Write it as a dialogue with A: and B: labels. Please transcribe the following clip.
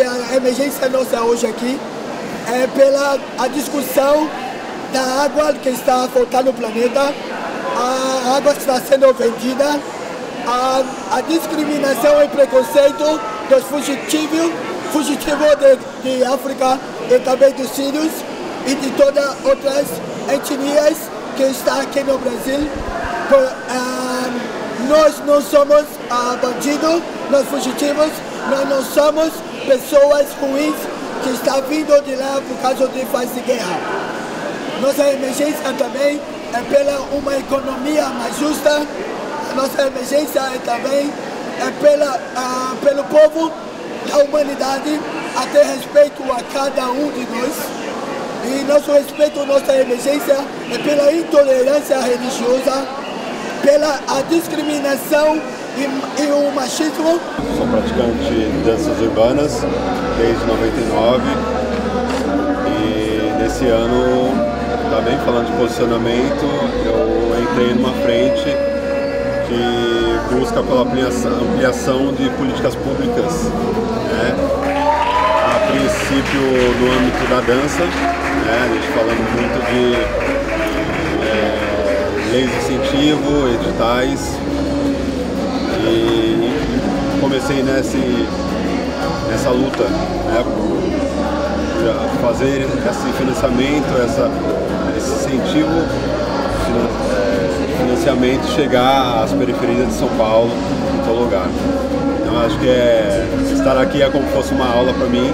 A: A emergência nossa hoje aqui é pela a discussão da água que está faltando no planeta, a água está sendo vendida, a, a discriminação e preconceito dos fugitivos, fugitivos de, de África e também dos sírios e de todas outras etnias que estão aqui no Brasil. Por, ah, nós não somos ah, bandidos, nós fugitivos, nós não somos pessoas ruins que estão vindo de lá por causa de fase de guerra. Nossa emergência também é pela uma economia mais justa, nossa emergência é também é pela, ah, pelo povo da humanidade a ter respeito a cada um de nós. E nosso respeito, nossa emergência é pela intolerância religiosa, pela a discriminação e, e o machismo.
B: Sou praticante de danças urbanas desde 99 e nesse ano, também falando de posicionamento, eu entrei numa frente que busca pela ampliação, de políticas públicas, né? a princípio no âmbito da dança, né? a gente falando muito de leis de incentivo, editais, e comecei nesse, nessa luta né, por fazer esse financiamento, essa, esse incentivo, é, financiamento chegar às periferias de São Paulo, em todo lugar. Então acho que é, estar aqui é como se fosse uma aula para mim.